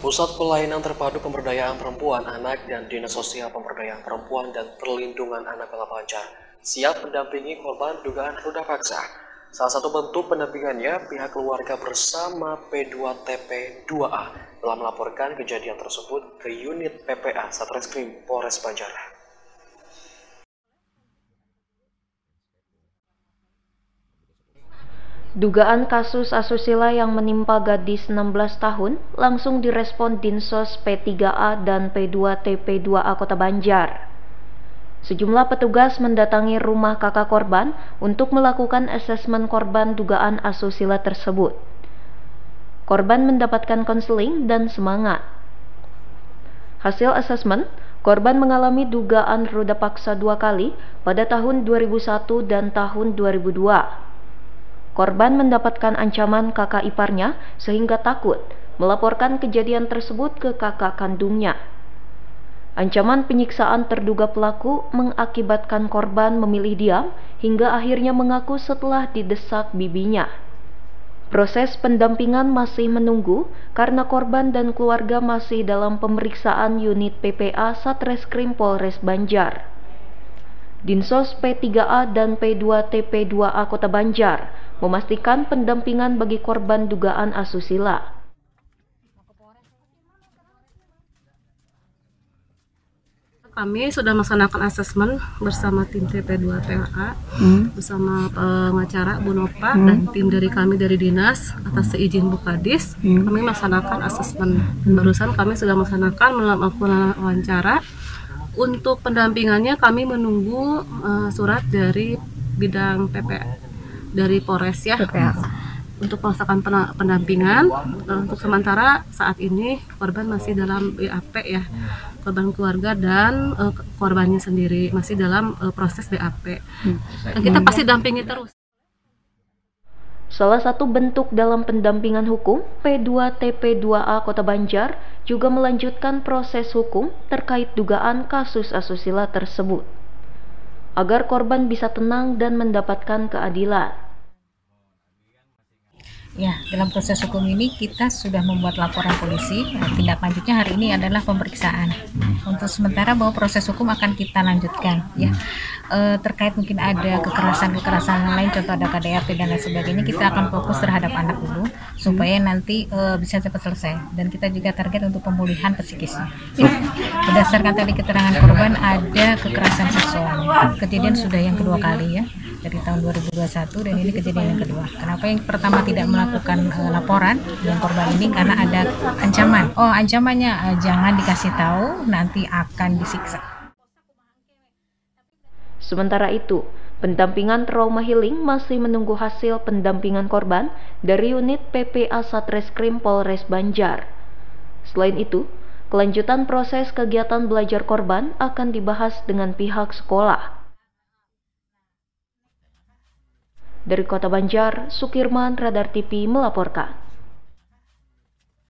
Pusat Pelayanan Terpadu Pemberdayaan Perempuan, Anak, dan Dinas Sosial Pemberdayaan Perempuan dan Perlindungan Anak Kota Banjar siap mendampingi korban dugaan ruda paksa. Salah satu bentuk pendampingannya, pihak keluarga bersama P2TP2A telah melaporkan kejadian tersebut ke unit PPA Satreskrim Polres Banjar. Dugaan kasus asusila yang menimpa gadis 16 tahun langsung direspon Dinsos P3A dan P2TP2A Kota Banjar. Sejumlah petugas mendatangi rumah kakak korban untuk melakukan asesmen korban dugaan asusila tersebut. Korban mendapatkan konseling dan semangat. Hasil asesmen, korban mengalami dugaan ruda paksa dua kali pada tahun 2001 dan tahun 2002. Korban mendapatkan ancaman kakak iparnya sehingga takut melaporkan kejadian tersebut ke kakak kandungnya. Ancaman penyiksaan terduga pelaku mengakibatkan korban memilih diam hingga akhirnya mengaku setelah didesak bibinya. Proses pendampingan masih menunggu karena korban dan keluarga masih dalam pemeriksaan unit PPA Satreskrim Polres Banjar. Dinsos P3A dan P2TP2A Kota Banjar memastikan pendampingan bagi korban dugaan asusila. Kami sudah melaksanakan asesmen bersama tim TP2PA hmm. bersama pengacara Bu Nopa hmm. dan tim dari kami dari dinas atas seizin Bu Kadis hmm. kami melaksanakan asesmen dan barusan kami sudah melaksanakan melakukan wawancara untuk pendampingannya kami menunggu uh, surat dari bidang PP dari Polres ya untuk melaksanakan pendampingan. Untuk sementara saat ini korban masih dalam BAP ya. Korban keluarga dan uh, korbannya sendiri masih dalam uh, proses BAP hmm. dan kita pasti dampingi terus. Salah satu bentuk dalam pendampingan hukum, P2TP2A Kota Banjar juga melanjutkan proses hukum terkait dugaan kasus asusila tersebut. Agar korban bisa tenang dan mendapatkan keadilan. Ya, dalam proses hukum ini kita sudah membuat laporan polisi. Nah, tindak lanjutnya hari ini adalah pemeriksaan. Untuk sementara bahwa proses hukum akan kita lanjutkan. Ya, e, terkait mungkin ada kekerasan-kekerasan lain, contoh ada KDRT dan lain sebagainya, kita akan fokus terhadap anak dulu supaya nanti e, bisa cepat selesai. Dan kita juga target untuk pemulihan psikisnya. Ya, berdasarkan tadi keterangan korban ada kekerasan seksual. Kejadian sudah yang kedua kali ya dari tahun 2021 dan ini kejadian yang kedua. Kenapa yang pertama tidak melakukan uh, laporan yang korban ini karena ada ancaman. Oh, ancamannya uh, jangan dikasih tahu nanti akan disiksa. Sementara itu, pendampingan trauma healing masih menunggu hasil pendampingan korban dari unit PPA Satreskrim Polres Banjar. Selain itu, kelanjutan proses kegiatan belajar korban akan dibahas dengan pihak sekolah. Dari Kota Banjar, Sukirman Radar TV melaporkan.